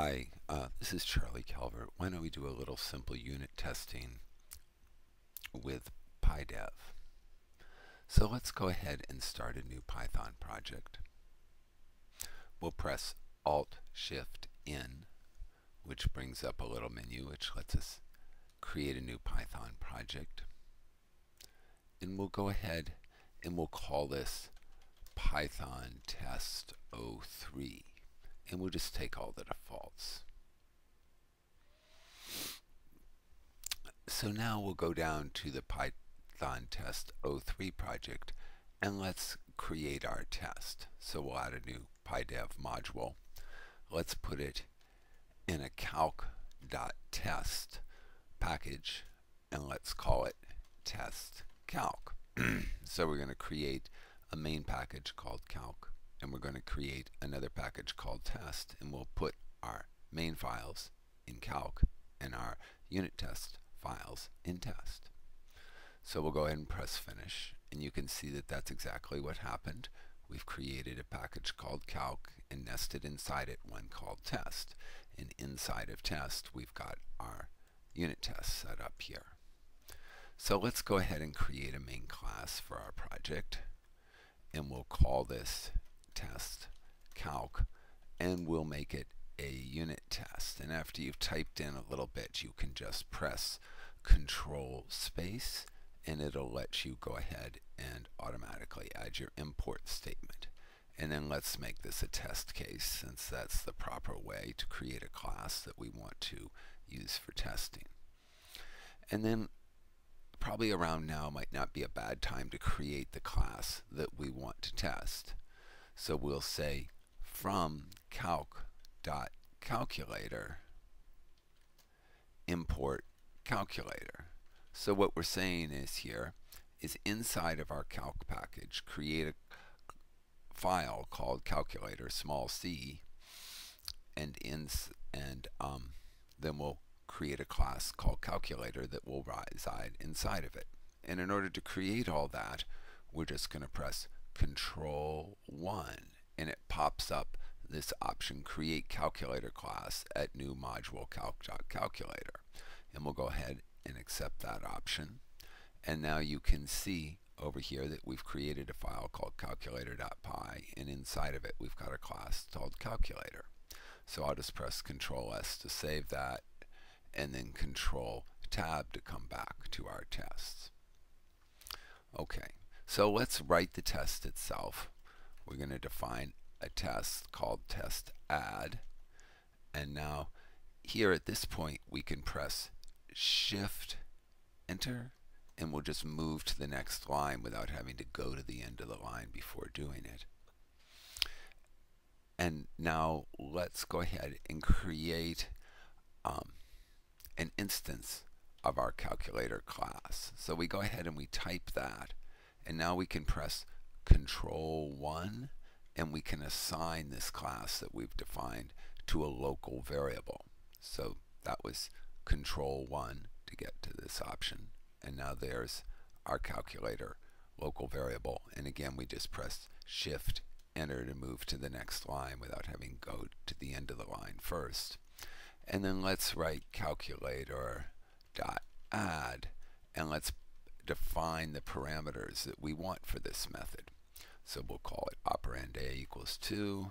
Hi, uh, this is Charlie Calvert. Why don't we do a little simple unit testing with PyDev. So let's go ahead and start a new Python project. We'll press Alt-Shift-N, which brings up a little menu which lets us create a new Python project. And we'll go ahead and we'll call this Python Test 03 and we'll just take all the defaults. So now we'll go down to the Python test 03 project and let's create our test. So we'll add a new PyDev module. Let's put it in a calc.test package and let's call it test calc. so we're going to create a main package called calc and we're going to create another package called test and we'll put our main files in calc and our unit test files in test. So we'll go ahead and press finish and you can see that that's exactly what happened. We've created a package called calc and nested inside it one called test. And inside of test we've got our unit test set up here. So let's go ahead and create a main class for our project and we'll call this test calc and we'll make it a unit test. And after you've typed in a little bit you can just press control space and it'll let you go ahead and automatically add your import statement. And then let's make this a test case since that's the proper way to create a class that we want to use for testing. And then probably around now might not be a bad time to create the class that we want to test. So we'll say from calc.calculator import calculator. So what we're saying is here is inside of our calc package create a file called calculator small c and in and um, then we'll create a class called calculator that will reside inside of it. And in order to create all that, we're just going to press control 1 and it pops up this option create calculator class at new module calc.calculator and we'll go ahead and accept that option. And now you can see over here that we've created a file called calculator.py and inside of it we've got a class called calculator. So I'll just press control S to save that and then control tab to come back to our tests. Okay so let's write the test itself. We're going to define a test called test add. And now here at this point we can press shift enter and we'll just move to the next line without having to go to the end of the line before doing it. And now let's go ahead and create um, an instance of our calculator class. So we go ahead and we type that and now we can press Control 1 and we can assign this class that we've defined to a local variable. So that was Control 1 to get to this option. And now there's our calculator local variable. And again, we just press Shift Enter to move to the next line without having to go to the end of the line first. And then let's write calculator dot add and let's define the parameters that we want for this method. So we'll call it operand A equals 2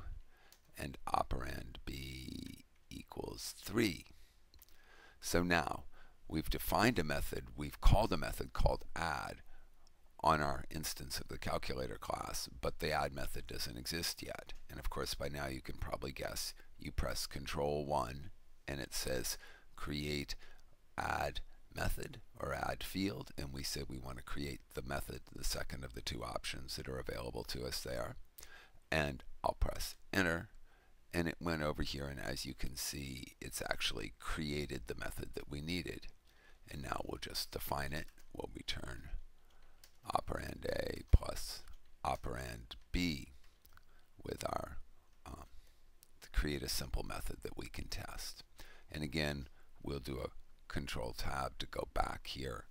and operand B equals 3. So now we've defined a method, we've called a method called add on our instance of the calculator class, but the add method doesn't exist yet. And of course by now you can probably guess you press control 1 and it says create add method or add field and we say we want to create the method, the second of the two options that are available to us there. And I'll press enter and it went over here and as you can see it's actually created the method that we needed. And now we'll just define it. We'll return operand A plus operand B with our um, to create a simple method that we can test. And again, we'll do a control tab to go back here.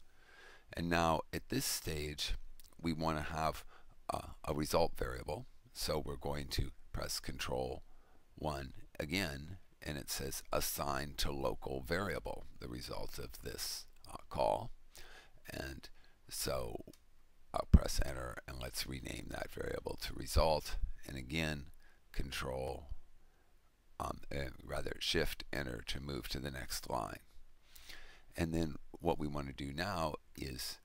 And now at this stage we want to have a result variable. So we're going to press control 1 again and it says assign to local variable, the result of this uh, call. And so I'll press enter and let's rename that variable to result. And again, control, um, rather shift enter to move to the next line. And then what we want to do now is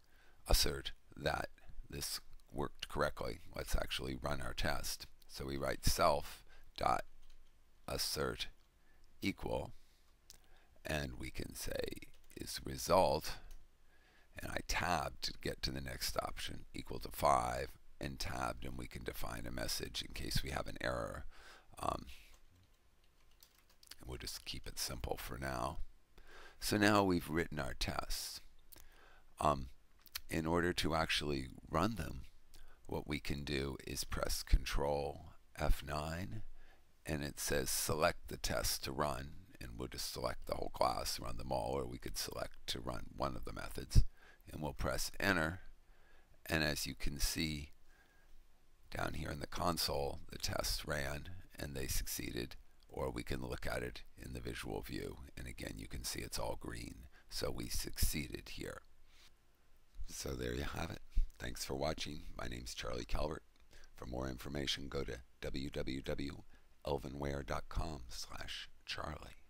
assert that this worked correctly. Let's actually run our test. So we write self dot assert equal and we can say is result and I tab to get to the next option equal to 5 and tabbed and we can define a message in case we have an error. Um, we'll just keep it simple for now. So now we've written our tests. Um, in order to actually run them, what we can do is press Control F9 and it says select the test to run and we'll just select the whole class, run them all, or we could select to run one of the methods and we'll press enter and as you can see down here in the console the tests ran and they succeeded or we can look at it in the visual view and again you can see it's all green. So we succeeded here. So there you have it. Thanks for watching. My name's Charlie Calvert. For more information go to www.elvenware.com slash charlie